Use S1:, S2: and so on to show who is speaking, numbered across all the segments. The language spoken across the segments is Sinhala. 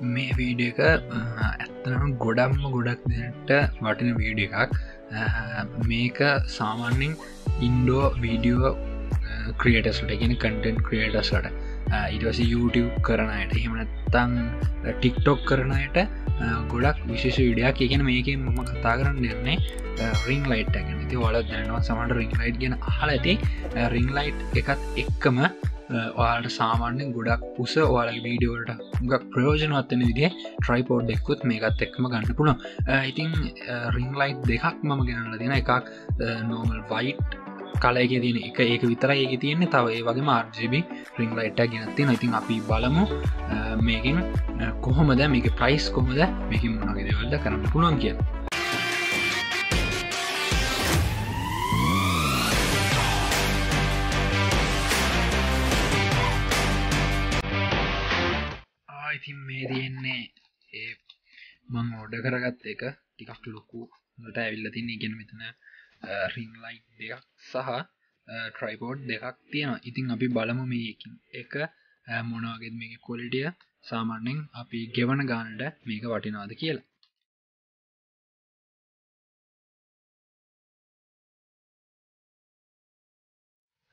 S1: මේ වීඩ එක ඇත්තනම ගොඩම්ම ගොඩක් දෙට වටින වීඩ එකක්. මේක සාමාන්‍යෙන් ඉන්ඩෝ වීඩියෝ ක්‍රියටස්ලට ගෙන කටෙන්් ක්‍රියටස්ලට ඉටවස YouTube කරනයට එහෙමනත්තං ටික්ටොක් කරනයට ගොඩක් විශේෂ විඩියක් කියන මේක මම කතා කරන්න දෙන්නේ රිං ලයිට් ගැන. ති වල දැනවා සමට රිං ලයිට් ගෙන හල ඇති. රිං ලයිට් එකත් එක්කම ඔයාලට සාමාන්‍යෙන් ගොඩක් පුස ඔයාල වීඩියෝට ගක් ප්‍රයෝජනවත්තන විදිේ ට්‍රයිපෝඩ් එක්කුත් මේකත් එක්ම ගන්න පුළො ඉතින් රිං ලයිට් දෙකක් මම ගෙනල දෙන එකක් නෝමල් වයිට් කලයක තියෙන එක. ඒක විතර ඒක තියෙන්නේ. තව ඒ වගේ මාර්ජබි රිං ලයිට් ගෙනත්ති ඉතින් අපි බලමු මේකින් කොහොමද මේක ප්‍රයිස් කොමද මේකින් මොනගේ දෙවල්ද කරන්න පුළුවන් කිය ඉතින් මේ තියෙන්නේ ඒ මං ඕඩ කරගත්ත එක ටිකක් ලොකු ට ඇවිල්ල තින්නේ ඉගෙන මෙතන රිං ලයි් දෙකක් සහ ට්‍රයිපෝඩ් දෙකක් තියෙන ඉතින් අපි බලමු මේකින් එක මොනවාගෙත් මේක කොලිටිය සාමාන්‍යෙන් අපි ගෙවන ගානට මේක වටිනාද කියලා.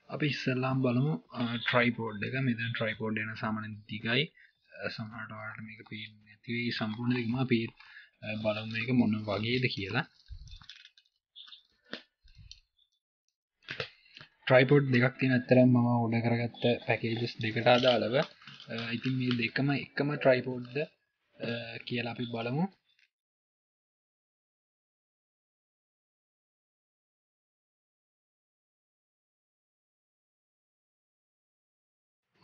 S1: අපි ඉස්සල්ලාම් බලමු ට්‍රයිපෝඩ් එක. මෙතන් ට්‍රයිපෝඩ් එන සාමාන දිගයි සමහටවාට මේක පී නැතිවේ සම්පූර්ණ දෙකම පීත් බලම් මේක මොන්න වගේද කියලා. ට්‍රයිපෝඩ් දෙකක් තින ඇත්තර ම උඩ කරගත්ත පැකේජස් දෙකට අදාලව ඉතින් මේ දෙකම එකම ට්‍රයිපෝඩ්ද කියලා අපි බලමු.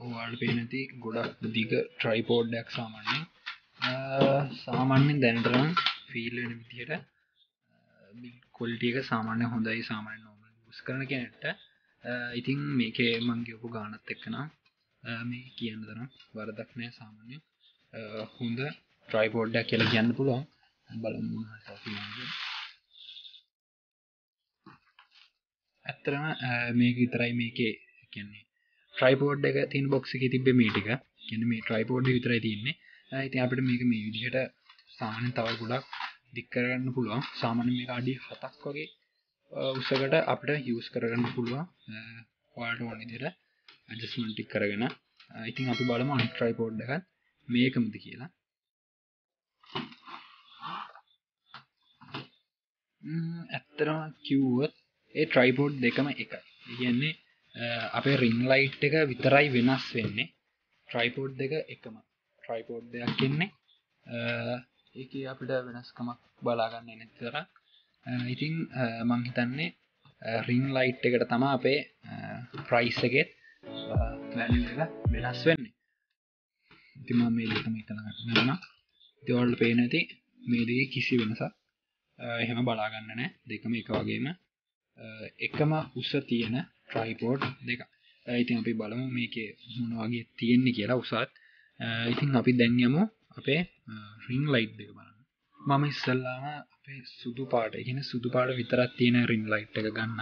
S1: ඕවාල් පේනති ගොඩක් දිග ට්‍රයිපෝඩ්ඩක් සාමාන්‍යෙන් සාමාන්‍යෙන් දැනටරම් ෆීල්ලෙන විදියට කොල්ටියක සාමාන්‍ය හොඳයි සාමාන්‍ය නොම ස් කරන කෙනට ඉතින් මේකේ මංගේපු ගානත් එක්කනම් මේ කියන්න තරම් වරදක් නෑ සාමාන්‍ය හොඳ ට්‍රයිපෝඩ්ඩක් කියල කියන්න පුළුවන්. බල ඇත්තරම මේක විතරයි මේකේ කියන්නේ ට්‍රයිපෝඩ් එක තින් බොක්ස එක තිබ මේටික කියන මේ ට්‍රයිපෝඩ් විතරයි තින්නේ ඇති අපිට මේක මේ විදිහට සාමාන්‍ය තව ගොඩක් දික්කරගන්න පුළුවන්. සාමාන්‍ය මේ අඩි හතක් වගේ උසකට අපට හිවස් කරගන්න පුළුවන්. වාට ඕන දිර ඇජස්මටික් කරගෙන. ඉතින් අපි බලම අනි ට්‍රයිපෝඩ් එකත් මේකමති කියලා. ඇත්තරම කිව්වත් ඒ ට්‍රයිපෝඩ් දෙකම එකයි. ඉගන්නේ අපේ රිං ලයිට් එක විතරයි වෙනස් වෙන්නේ. ට්‍රයිපෝඩ් දෙක එකම. ට්‍රයිපෝඩ් දෙයක් කෙන්නේ ඒක අපිට වෙනස්කමක් බලාගන්න නැතර ඉතින් මංහිතන්නේ රිං ලයිට් එකට තමා අපේ ප්‍රයිස්සගෙත් වෙනස් වෙන්නේ. ඉතිම මේ දෙකම ඉතනගන්න දෙවල්ල පේනති මේදගේ කිසි වෙනසක් එහෙම බලාගන්න නෑ. දෙකම එක වගේම. එකම උස තියෙන ට්‍රයිපෝඩ් දෙක uh, ඉතින් අපි බලමු මේක මොනවාගේ තියෙන්නේ කියලා උසාත්. Uh, ඉතින් අපි දැන්යමු අපේ uh, රිං ලයිට් දෙක බලන්න. මම ඉස්සල්ලාම අපේ සුදු පාට එකෙන සුදු පාට විතරත් තියෙන රිං ලයිට් එක ගන්න.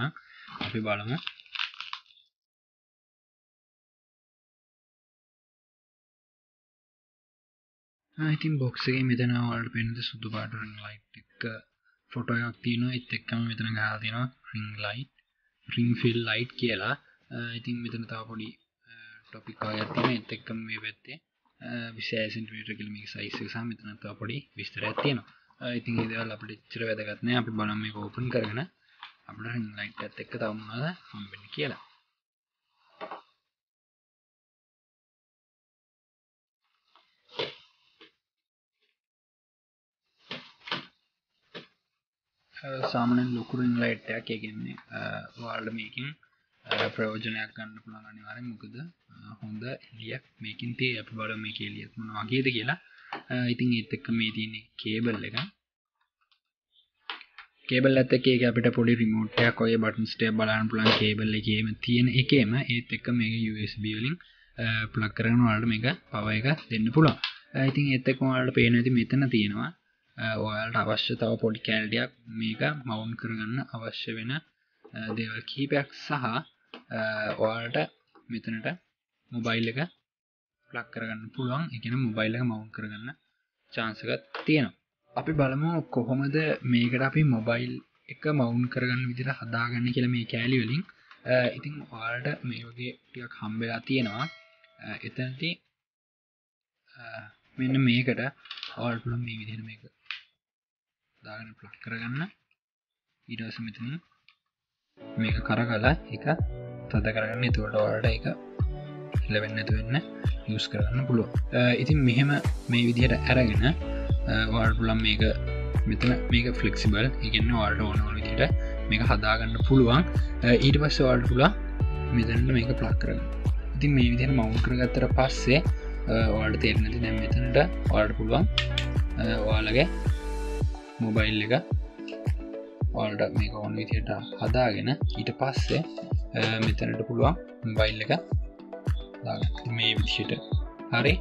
S1: අපි බලමු. ඉතින් බොක්සගේ මෙතන වලට පෙන්ද සුදු පාට රිං ලයිට් එක? ෆොටෝ එකක් තියෙනවා. එත් එක්කම මෙතන ගහලා තියෙනවා ring light ring fill light කියලා. ඉතින් මෙතන තාව පොඩි ටොපිකා ඇතින එත් එක්කම මේ පැත්තේ. විශේෂන්ට කලමික සයිස සහ මෙතනත්තා පොඩි විස්තර ඇතියනවා ඉතින් ඒදවල් අපට චර වැදගත්නය අපි බලම මේ ඕපන් කරගෙන. අපට රිං ලයිට් ඇත් එක්ක තවුණාද හම්බෙන කියලා. සාමනෙන් ලොකුරින් ලයිට්ටයක් ඒගෙන්නේ වාල්ඩ මේකින් ප්‍රයෝජනයක් ගන්න පුළන් අනිවාරෙන් මොකද හොඳ එලියක් මේකින් තේ අප බල මේ කෙලියත් මන වගේද කියලා. ඉතින් ඒත් එක්ක මේ තියන්නේ කේබල් එක. කේබල් ඇත්තකේ අපිට පොඩි රිමෝට්ටයක් ඔය බටන් ස්ටේ බලන්න පුළන් කේබල් එකේම තියෙන එකේම ඒත් එක්ක මේ USB වලින් ප්ලක් කරන වලට මේක පව එක දෙන්න පුළුවන්. ඉතින් ඒත් එක්ක වලට පේන ඇති මෙතන තියෙනවා ඔයාලට අවශ්‍ය තව පොඩි කෑල්ඩයක් මේක මවුන් කරගන්න අවශ්‍ය වෙන දේවල් කීපයක් සහ ඔයාලට මෙතනට මොබයිල් එක ප්ලක් කරගන්න පුළුවන්. එකන මොබයිල් එක මවුන් කරගන්න චාන්සකත් තියෙනවා. අපි බලමු කොහොමද මේකට අපි මොබයිල් එක මවුන් කරගන්න විදිර හදාගන්න කියල මේ කෑලි වලින්. ඉතින් ඔයාලට මේ වගේ ටියක් හම්බෙලා තියෙනවා. එතනති මෙන්න මේකට ඔල්පුලම් මේ විදිර මේක දාගන ප්ලක් කරගන්න. ඊටස මෙතන මේක කර කලා එක තද කරගන්න. එතුවට ඔයාලට එක ලැවෙන්න ඇතු වෙන්න යස් කරන්න පුළුව ඉතින් මෙහෙම මේ විදිහට ඇරගෙන වාල්පුලම් මේක මෙතන මේක ෆලෙක්සිබල් ඉගන්න වාල්ට ඕන විදිට මේක හදාගන්න පුළුවන්. ඊට පස්ස වාල්ට පුලා මෙතැන්ට මේක ප්ලක් කරන්න ඉතින් මේ විදිහට මවුන් කරගත්තර පස්සේ වාට තේරනති දැම් මෙතනට වාට පුළුවන් වාලගේ මොබයිල් එක ඔල්ට මේක ඔන්න විදියට හදාගෙන ඊට පස්සේ මෙතනට පුළුවන් බයිල් එක මේ විදියට හරි.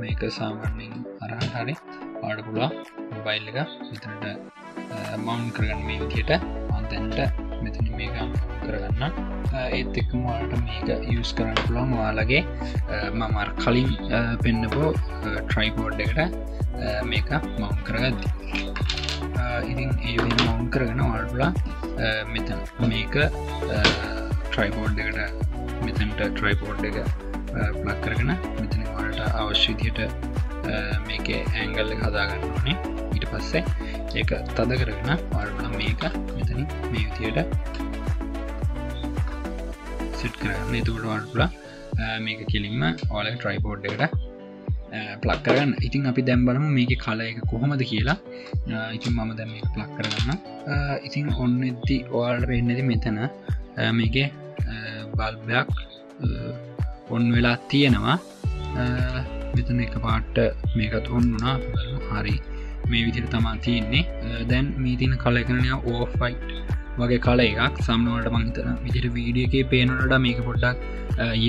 S1: මේක සාමාන්‍යෙන් අරහට හරි. ආඩ පුලා මොබයිල් එක මෙතනට මවුන් කරගන්න මේ විදියට අන්තැන්ට මෙතන මේක කරගන්න. ඒත් එක්කම වාට මේක යස් කරන්න පුළන් වාලගේ මමර් කලින් පෙන්න්නපෝ ට්‍රයිපෝඩ් එකට මේක මවුන් කරගත්ති ඉතින් ඒ මවුන් කරගෙන වාල්පුලා මෙතන මේක ට්‍රයිපෝඩ් එකට මෙතැන්ට ට්‍රයිපෝඩ් එක ප්ලක් කරගෙන මෙතන වලට අවශ්‍යතියට මේක ඇංගල්ල හදාගන්න ඕනේ. ඊට පස්සේ ඒක තද කරගෙන වල්ල මේක මෙතන මේ විතියට සිට් කරන්න එතුකට වල්පුලා මේක කිලින්ම ඕල ට්‍රයිපෝඩ් එකට ප්ලක් කරන්න ඉතින් අපි දැම්බලම මේක කල එක කොහොමද කියලා. ඉතින් මම දැම ප්ලක් කරගන්න ඉතින් ඔන්න එද්දි ඔයාල්ට පෙන්නති මෙතන මේක බල්බයක් ඔන් වෙලා තියෙනවා. මෙතන එක පාට්ට මේකත් ඔන්න වුණා. හරි. මේ විදිර තමා තියෙන්නේ. දැන් මීතින කල කරනය ඕෆයිට් වගේ කල එකක්. සම්නුවට මහිතන විදිර වීඩිය එක පේනට මේක පොඩ්ඩක්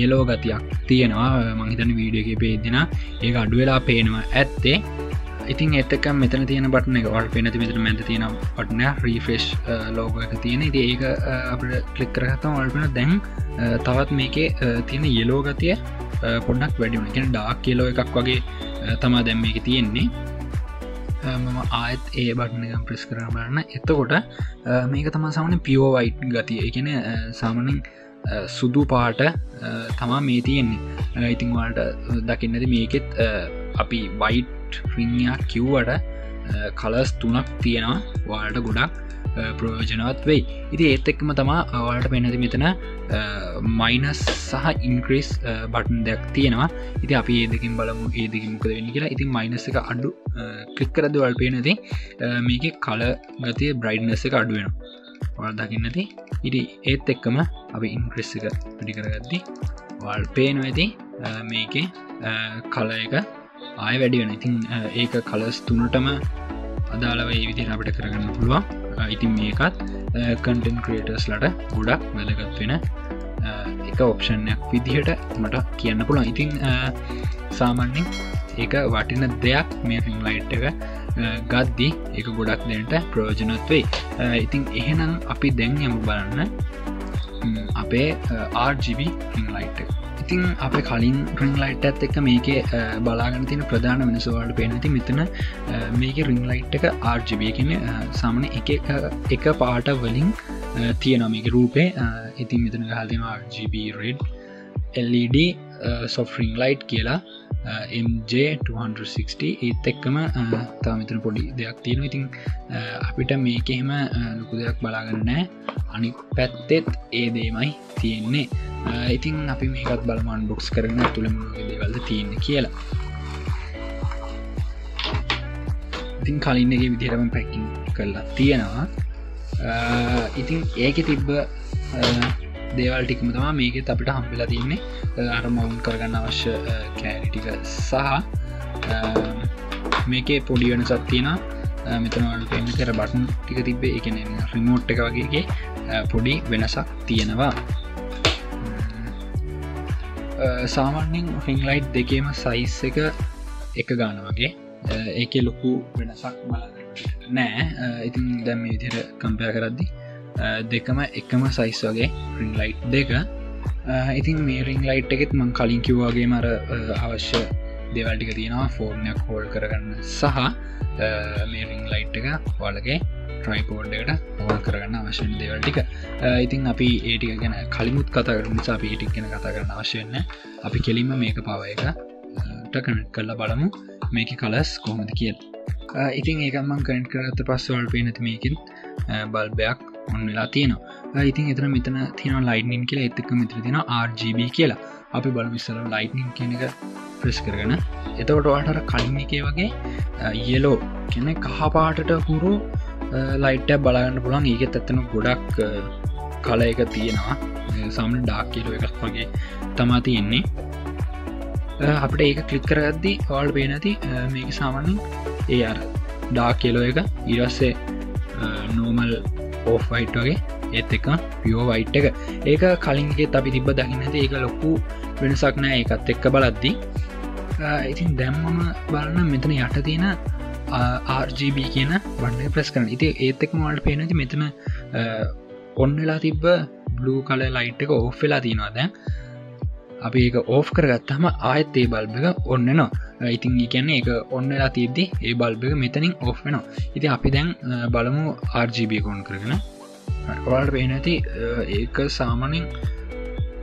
S1: යලෝ ගතියක් තියෙනවා. මහිතන වීඩිය එක පේදින ඒ අඩුවෙලා පේනවා ඇත්තේ. ඉතින් එතක මෙතන තියෙන බටන එක වල් පෙනති මෙතර මැත තියෙන පටන රීෆෙස්් ලෝග එක තියෙන. ඉති ඒක අපට කලික් කරගත්තම වල්පෙන දැන් තවත් මේකේ තියෙන යෙලෝ ගතිය පොඩක් වැඩිුණ කියෙන ඩාක් කියලෝ එකක් වගේ තමා දැම් මේක තියෙන්නේ. මම ආයත් ඒ බටනකම් ප්‍රෙස් කරන බලන්න. එතකොට මේක තම සමන පියෝ වයිට් ගතිය. එකන සාමනින් සුදු පාට තමා මේ තියෙන්නේ. ඉතිංවාට දකින්නද මේකෙත් අපි වයිට් රිංයක් කිව්වට කලස් තුනක් තියෙනවා. වාට ගොඩක් ප්‍රෝජනවත් වෙයි. ඉති ඒත් එක්ම තමා අවලට පෙනති මෙතන මයිනස් සහ ඉන්ක්‍රීස් බටන් දෙයක් තියෙනවා. ඉති අපි ඒදකින් බලමු ඒදකින් මොකද වෙන්න කියලා. ඉතින් මයිනස් එක අඩු කලික් කරද වල් පේනති මේක කල ගතිය බ්‍රයිඩ්නස එක අඩුවෙනවා වල් දකින්නති ඉටි ඒත් එක්කම අපි ඉන්ක්‍රෙස් එක පිටිකරගත්ති වල් පේන ඇති මේක කල එක ආය වැඩි වෙන ඉතින් ඒක කලස් තුනටම අදාළව ඒ විදිර අපට කරගන්න පුළුවන්. ඉතින් මේකත් කන්ටන් ක්‍රේටර්ස් ලට ගොඩක් වැදගත් වෙන එක ඔප්ෂන්යක් විදිහට මට කියන්න පුළන් ඉතින් සාමන්‍යෙන් ඒක වටින දෙයක් මේ ෆිල්ම් ලයිට් එක ගද්දි එක ගොඩක් දෙට ප්‍රෝජනත් වෙයි. ඉතින් එහෙනම් අපි දැන් යමු බලන්න අපේ RGB ෆිල්ම් ලයිට් එක. ඉතින් අප කලින් රිංලයිට් ඇත් එක මේක බලාගන තින ප්‍රධාන වෙනසවාට පේනති මෙතන මේක රිංලයිට් එක ආර්ජිබිය කියන සාමන එක එක පාට වලින් තියනමික රූපේ. ඉතින් මෙතන හල්දිම RGB රෙඩ් LED Uh, සොෆරිං ලයිට් කියලා uh, MJ260 ඒත් එක්කම uh, තාමතන පොඩි දෙයක් තියෙන ඉතින් අපිට මේක එහෙම ලොකු දෙයක් බලාගන්නෑ අනි පැත්තෙත් ඒ දේමයි තියෙන්නේ. ඉතින් අපි මේකත් බලමන් බොක්ස් කරන තුළම දේවල්ද තියෙන කියලා. ඉතින් කලින්ගේ විදිරම පැකින් කරලා තියෙනවා. ඉතින් ඒක තිබ්බ දේවල් ටිකම තමා මේක අපිට හම්පිලා තින්නේ අර මවුන් කරගන්න අවශ්‍ය කෑරිටික සහ මේකේ පොඩියන සත්තියෙන මෙතනවල් පෙන් කර බටන් ටික තිබේ එකන රිමෝට් එක වගේගේ පොඩි වෙනසක් තියෙනවා. සාමාන්‍යෙන් රිංලයිට් දෙකේම සයිස් එක එක ගාන වගේ. ඒක ලොකු වෙනසක් බල නෑ. ඉතින් දැම් විදිර කම්පය කරද්දි දෙකම එකම සයිස් වගේ රිංලයිට් දෙක. ඉතින් මේ රිං ලයිට් එකෙත් මං කලින් කිව්වාගේ මර අවශ්‍ය දෙවල්ටික තියෙනවා ෆෝර්නයක් හෝල් කරගන්න සහ මේරිං ලයිට් එක වලගේ ට්‍රයිපෝඩ්ඩකට හෝල් කරගන්න අවශ්‍යන දෙවල්ටික ඉතින් අපි ඒටික ගැන කලිමුත් කතා කර නිසා අපි ඒටික් ගැන කතා කරන්න අවශ්‍යන්න අපි කෙලින්ම මේක පව එක ටකනට් කල්ල බලමු. මේක කලස් කොහොමද කියල්. ඉතින් ඒකමන් කනට කරත පස්සවල් පේ නැති මේකින් බල්බයක් ඔන්න වෙලා තියෙනවා. ඉතින් එතන මෙතන තින ලයිටනින් කියලා. එතක මෙතර තින RGB කියලා. අපි බල විස්සල ලයිටනින් කියන එක ප්‍රෙස් කරගන. එතකොට වාටර කලින් එකේ වගේ යලෝ කෙන කහපාටට හුරු ලයිට්ට බලගන්න පුළන් ඒකෙත් ඇත්තන ගොඩක් කල එක තියෙනවා. සාමන ඩාක්කිලෝ එකක් වගේ තමා තියෙන්නේ. අපට ඒක කලික් කරගද්දි වල් පේනැති මේක සාමනින් ඒ අර ඩා කියලෝ එක. ඉරස්සේ නෝමල් ඕෆයිට් වගේ. ඒත් එක පියෝ වයිට් එක. ඒක කලින්ගේ අපි තිබ දකින්නද ඒක ලොකු වෙනසක් නෑ. එකත් එක්ක බලද්දි. ඉතින් දැම්මම බලන්න මෙතන යට තියෙන RGB කියන වන්න ප්‍රස් කරන ඉති ඒත් එක් මල්ට පේනති මෙතන ඔන්නලා තිබ්බ බ්ලූ කල ලයිට් එක ඕෆ් වෙලා තියෙනවා දැන්. අපි ඒක ඕෆ් කරගත්තම ආයත් ඒ බල්බ එක ඔන්න නවා ඉතින් කියන්නේ එක ඔන්නලා තිබ්දි ඒ බල්බ එක මෙතනින් ඔෆ් වෙනවා. ඉති අපි දැන් බලමු RGB කොන් කරගෙන. ඔයාට පේනැති ඒක සාමනින්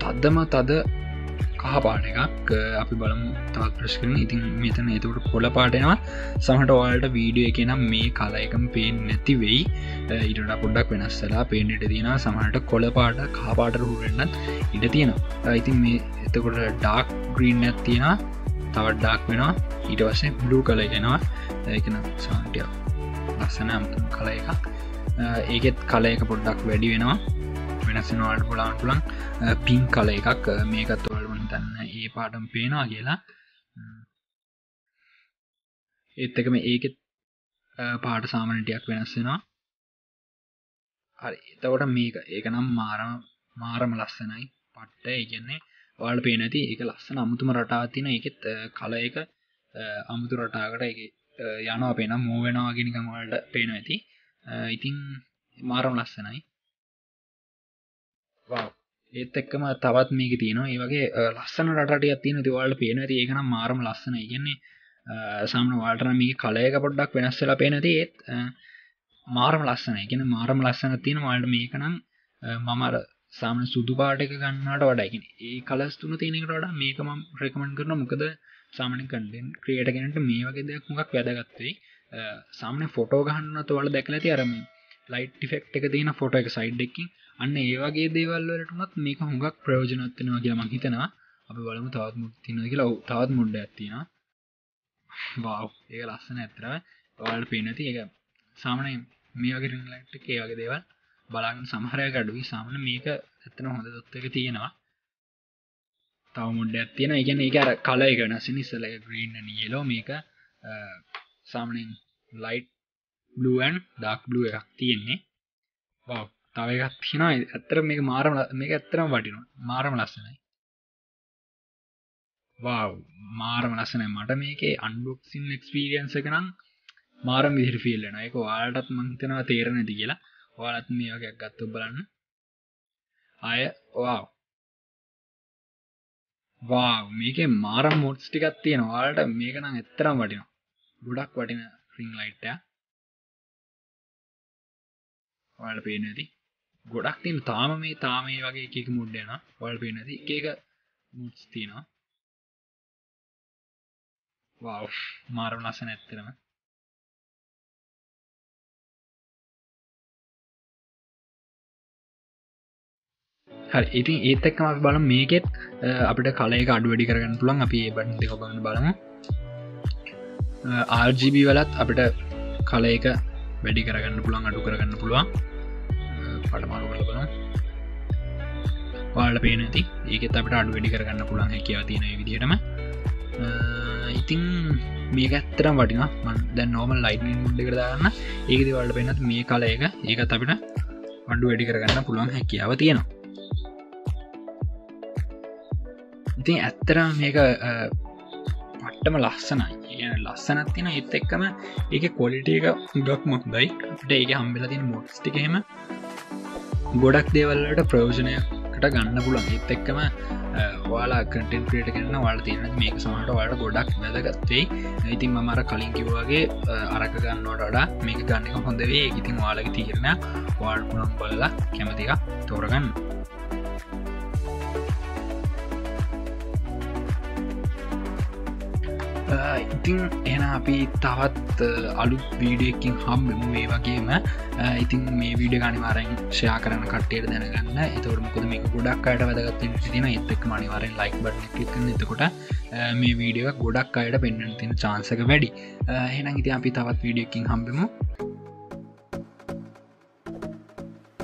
S1: තද්දම තද කහපාට එකක්. අපි බලමු තාත් ප්‍රශ් කරන ඉතින් මෙතන එතකට කොල පාටෙනවා සමට ඔයාලට වීඩියෝ එක නම් මේ කලායකම් පේෙන් නැති වෙයි. ඉටට පොඩ්ඩක් වෙනස්සලා පේනට තියෙන සමහට කොල පාට කාපාට රුවෙන්න්නත් ඉඩ තියෙනවා. ඉතින් මේ එතකොට ඩාක් ග්‍රීන් ඇත් තියෙන තවත් ඩාක් වෙනවා. ඊට වසේ බ්ලූ කල ගෙනවා ඒකන සාටිය ලස්සන අමතුන් කල එකක්. ඒකෙත් කල එක පොඩ්ඩක් වැඩි වෙනවා. වෙනස්සනවාට පුලාන් පුලන් පින් කල එකක්. මේකත් ඔල්වන් තන්න ඒ පාටම් පේනවා කියලා. ඒත් එකම ඒකෙත් පාට සාමනටයක් වෙනස්සෙනවා හරි. එතකොට මේක ඒක නම් මාරම මාරම ලස්සනයි. පට්ට ඒගන්නේ වාල් පේනැති එක ලස්සන අමුතුම රටා තින එකෙත් කල එක අමුතු රටාකට එක යනවා පේන මෝවෙනවාගෙනකම් වලට පේන ඇති. ඉතින් මාරම් ලස්සනයි. ඒත් එක්කම තවත් මේක තියෙනවා. ඒ වගේ ලස්සන රටට තියෙන තිවල්ට පේන ඇති. ඒකනම් මාරම ලස්සන ඉගන්නේ සාමන වාටන මේ කලයක පොඩ්ඩක් වෙනස්සලා පේනති ඒත් මාරම ලස්සන එකන මාරම ලස්සන තියෙන වල්ට මේකනම් මමර සාමන සුදු පාටක ගන්නට වඩයිගෙන ඒ කලස් තුන තියෙනකට වඩා මේක ම රෙකමෙන්ඩ් කරන මොකද සාමන කන්ඩෙන් ක්‍රියට කෙනට මේ වගේ දෙයක් මොකක් වැදගත්වේ සාමන ෆොටෝ ගහන්න තුවල දැකලති අරම ලයිට් ටිෆෙක්් එක තියෙන ෆොට එක සයිඩ් එකින් අන්න ඒවගේ දේවල්වලටනත් මේක හොඟක් ප්‍රයෝජනත්වෙනවා කියලා මං හිතනවා. අපි බලමු තවත් මුත් තින කියලා. තවත් මුඩ ඇත්තින බව් ඒක ලස්සන ඇතරව ඔවල් පේනති එක. සාමනය මේ වගේ රිංලට් ඒ වගේ දේවල්. බලාගන්න සමහරය ගඩුවයි සාමන මේක ඇත්තන හොඳ දොත්තක තියෙනවා. තව මුඩ ඇත්තියෙන ඉගැන ඒ අර කල එක වෙනස නිසල ග්‍රීන් නියලෝ මේක සාමනින් ලයිට් බ්ලුවන් ඩක් බ්ලුව එකක් තියෙන්නේ. බව් තව එකත් තිෙන ඇත්තර මේ මාරම මේක ඇත්තරම වටිනවා. මාරම ලස්සනයි. වාව් මාරම ලස්සනයි. මට මේකේ අන්බොක්සින් එක්ස්පිරියන්ස එකනම් මාරම විදිර ෆිල්ලෙන එක වාලටත් මංතනවා තේරණ ඇති කියලා. වාලත් මේ වගේ ගත්තු බලන්න. අය වාව් වා මේක මාරම් මොට්ස් ටිකත් තියෙන වාලට මේක නම් එත්තරම් වටිනවා. ගොඩක් වටින රිං ලයිට්ය වල පේනති ගොඩක් තින් තාම මේ තාමේ වගේ එකක මුඩ්ඩයන වල් පේනති එක මුට්ස් තියෙනවා. වාව් මාරම් ලස්සන ඇත්තරම ඉතින් ඒත් එක්කම අපි බලමු මේකෙත් අපිට කලයක අඩු වැඩි කරගන්න පුළුවන්. අපි ඒ බටන් දෙක බලන්න බලමු. RGB වලත් අපිට කලයක වැඩි කරගන්න පුළුවන් අඩු කරගන්න පුළුවන්. පටමාරු කල බලමු. වාල පේනති ඒකෙත් අපට අඩු වැඩි කරගන්න පුළුවන් හැකිව තියෙන විදිටම ඉතින් මේක ඇත්තරම් වටින දැ නෝම ලයිටනින් මුඩ්ඩ කරදාන්න ඒකද වලට පෙනත් මේ කල එක. ඒකත් අපිට අඩු වැඩි කරගන්න පුළුවන් හැකියාව තියෙනවා. ඉතින් ඇත්තරම් මේක පට්ටම ලස්සනයි. ලස්සනත් තින එත් එක්කම ඒක කොලිට එක ගක් මොක්දයි අපට ඒක හම්බෙල තින මොට්ස්ටිකහෙම ගොඩක් දේවල්ලට ප්‍රයෝජනය එකට ගන්න පුළන් ඒත් එක්කම වාලා කටෙන් ක්‍රේට කරන්න වාල තියන මේක සමට වාට ගොඩක් වැදගත්තේ ඉතින් මමර කලින් කිව්වාගේ අරක ගන්නවට වඩා මේක ගන්නක හොඳවේ ඉතින් වාලක තිරණ වාල් පුළම් බලලා කැමතික තෝරගන්න. ඉතින් එන අපි තවත් අලුත් වීඩියකින් හම්බෙමු. මේ වගේම ඉතින් මේ වීඩිය ගනිවාරෙන් ෂයා කරන කට්ටයට දැනගන්න. එතවට මොකද මේ ගොඩක් අයට වැදගත්ත සිතින එත්තක් මනිවාරෙන් ලයික් බට කලික්කන්න එතකොට මේ වීඩියෝ ගොඩක් අයට පෙන්න්න තින චාන්සක වැඩි. එහන ඉති අපි තවත් වීඩියකින් හම්බෙමු.